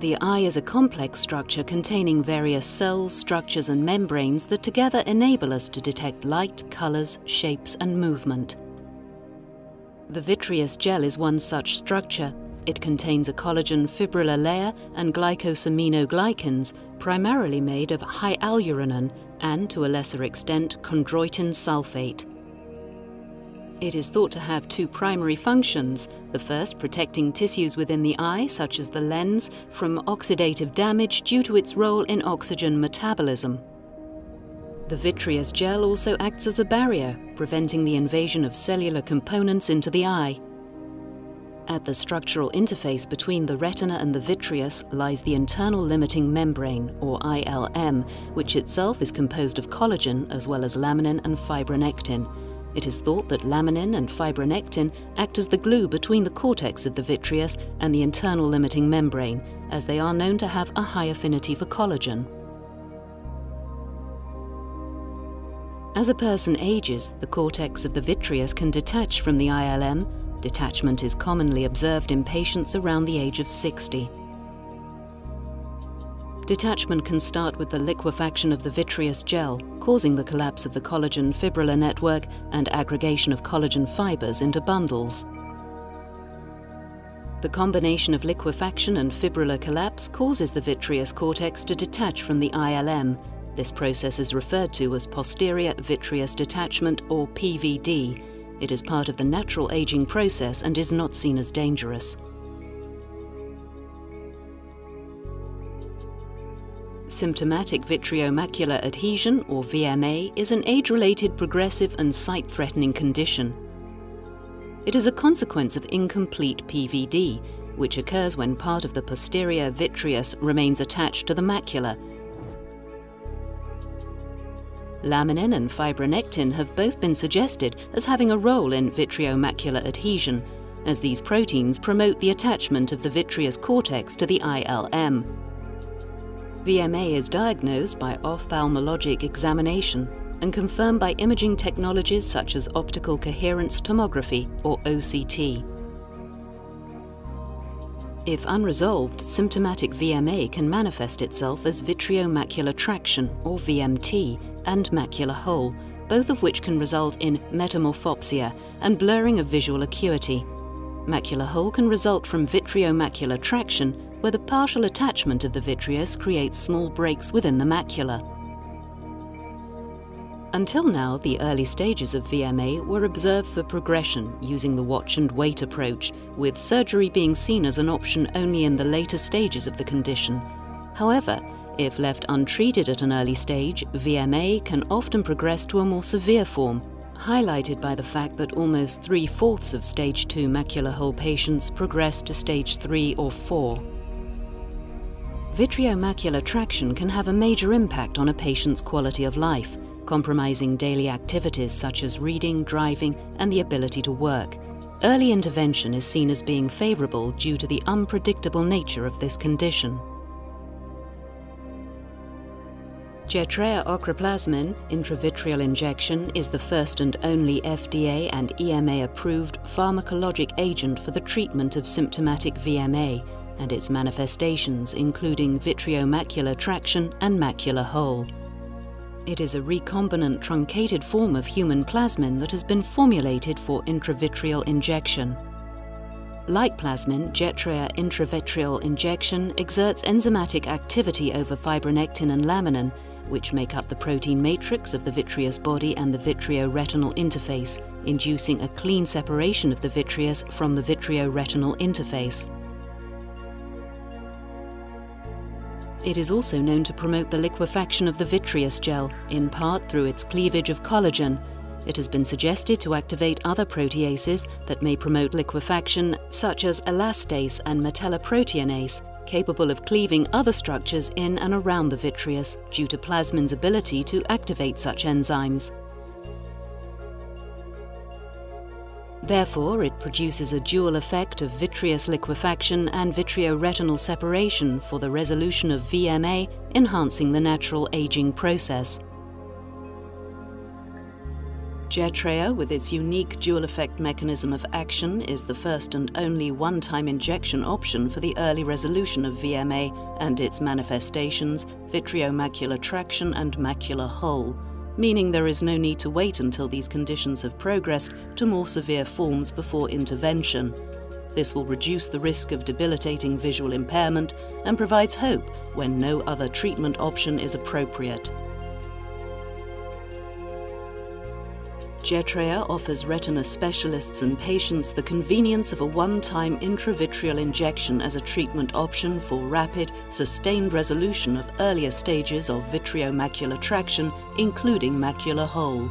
The eye is a complex structure containing various cells, structures and membranes that together enable us to detect light, colours, shapes and movement. The vitreous gel is one such structure. It contains a collagen fibrillar layer and glycosaminoglycans, primarily made of hyaluronan and, to a lesser extent, chondroitin sulfate. It is thought to have two primary functions. The first, protecting tissues within the eye, such as the lens, from oxidative damage due to its role in oxygen metabolism. The vitreous gel also acts as a barrier, preventing the invasion of cellular components into the eye. At the structural interface between the retina and the vitreous lies the internal limiting membrane, or ILM, which itself is composed of collagen as well as laminin and fibronectin. It is thought that laminin and fibronectin act as the glue between the cortex of the vitreous and the internal limiting membrane, as they are known to have a high affinity for collagen. As a person ages, the cortex of the vitreous can detach from the ILM. Detachment is commonly observed in patients around the age of 60. Detachment can start with the liquefaction of the vitreous gel, causing the collapse of the collagen fibrillar network and aggregation of collagen fibers into bundles. The combination of liquefaction and fibrillar collapse causes the vitreous cortex to detach from the ILM. This process is referred to as posterior vitreous detachment or PVD. It is part of the natural aging process and is not seen as dangerous. Symptomatic vitreomacular adhesion, or VMA, is an age-related progressive and sight-threatening condition. It is a consequence of incomplete PVD, which occurs when part of the posterior vitreous remains attached to the macula. Laminin and fibronectin have both been suggested as having a role in vitreomacular adhesion, as these proteins promote the attachment of the vitreous cortex to the ILM. VMA is diagnosed by ophthalmologic examination and confirmed by imaging technologies such as optical coherence tomography or OCT. If unresolved, symptomatic VMA can manifest itself as vitreomacular traction or VMT and macular hole, both of which can result in metamorphopsia and blurring of visual acuity. Macular hole can result from vitreomacular traction where the partial attachment of the vitreous creates small breaks within the macula. Until now, the early stages of VMA were observed for progression using the watch and wait approach, with surgery being seen as an option only in the later stages of the condition. However, if left untreated at an early stage, VMA can often progress to a more severe form, highlighted by the fact that almost three-fourths of stage 2 macular hole patients progress to stage 3 or 4. Vitreomacular traction can have a major impact on a patient's quality of life, compromising daily activities such as reading, driving, and the ability to work. Early intervention is seen as being favourable due to the unpredictable nature of this condition. Jetrea ocriplasmin intravitreal injection is the first and only FDA and EMA approved pharmacologic agent for the treatment of symptomatic VMA and its manifestations including vitreomacular traction and macular hole. It is a recombinant truncated form of human plasmin that has been formulated for intravitreal injection. Like plasmin, Jetrea intravitreal injection exerts enzymatic activity over fibronectin and laminin, which make up the protein matrix of the vitreous body and the vitreoretinal interface, inducing a clean separation of the vitreous from the vitreoretinal interface. It is also known to promote the liquefaction of the vitreous gel, in part through its cleavage of collagen. It has been suggested to activate other proteases that may promote liquefaction, such as elastase and metalloproteinase, capable of cleaving other structures in and around the vitreous due to plasmin's ability to activate such enzymes. Therefore, it produces a dual effect of vitreous liquefaction and vitreoretinal separation for the resolution of VMA, enhancing the natural aging process. Jetrea, with its unique dual effect mechanism of action, is the first and only one time injection option for the early resolution of VMA and its manifestations, vitreomacular traction and macular hole, meaning there is no need to wait until these conditions have progressed to more severe forms before intervention. This will reduce the risk of debilitating visual impairment and provides hope when no other treatment option is appropriate. Jetrea offers retina specialists and patients the convenience of a one-time intravitreal injection as a treatment option for rapid, sustained resolution of earlier stages of vitreomacular traction, including macular hole.